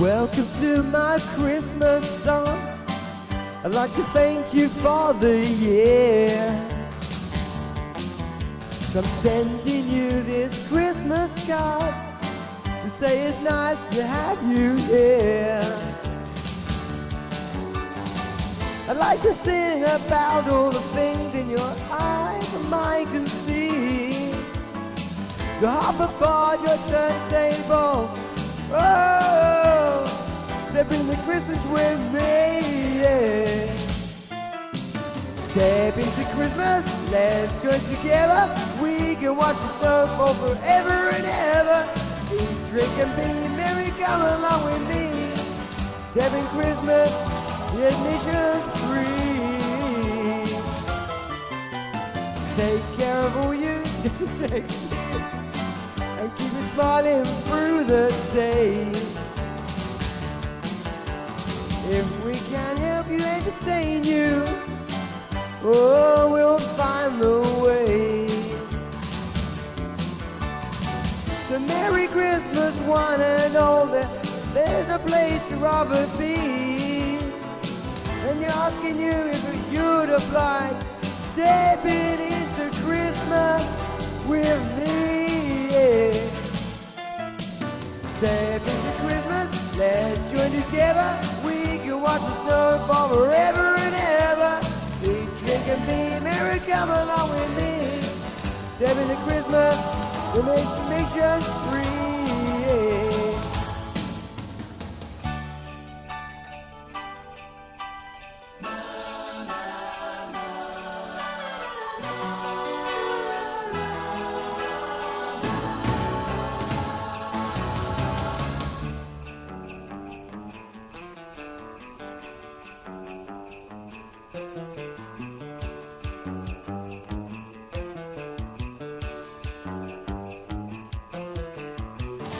Welcome to my Christmas song. I'd like to thank you for the year. I'm sending you this Christmas card to say it's nice to have you here. I'd like to sing about all the things in your eyes that mine can see. You hop upon your turntable. Oh, step into Christmas with me. Yeah. Step into Christmas, let's join together. We can watch the snow fall forever and ever. Eat, drink, and be merry. Come along with me. Step in Christmas, the admission's free. Take care of all you next and keep it smiling through the day. If we can help you entertain you, oh, we'll find the way. So Merry Christmas, one and all. There, there's a place to rather be. And you're asking you if you'd apply, stepping into Christmas with me. Into Christmas, the mission free.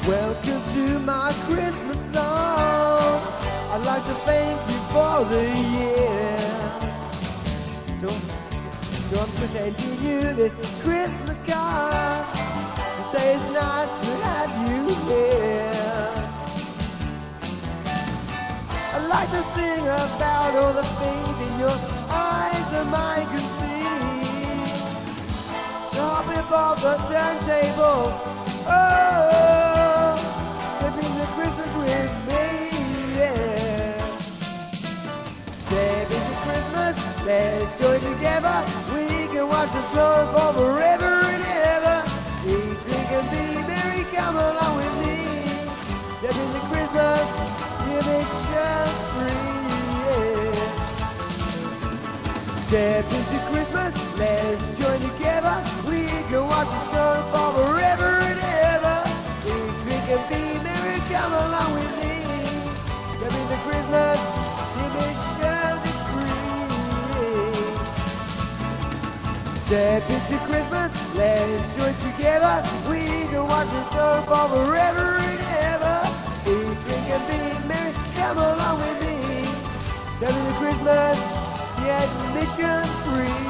Welcome to my Christmas song. I'd like to thank you for the year. So, so I'm presenting you this Christmas card to say it's nice to have you here. I'd like to sing about all the things in your eyes that mine can see. So above the turntable. Let's together. We can watch the snow fall forever and ever. Eat, drink, and be merry. Come along with me. Step into Christmas, give it shine free, yeah. Step into Christmas, let's join together. We can watch the sun fall forever Step into Christmas, let's join together. We can watch the sun fall forever and ever. We drink and be merry, come along with me. Step into Christmas, the admission free.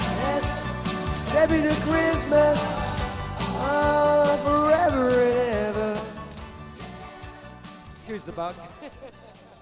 Step, step into Christmas, oh, forever and ever. Excuse the bug.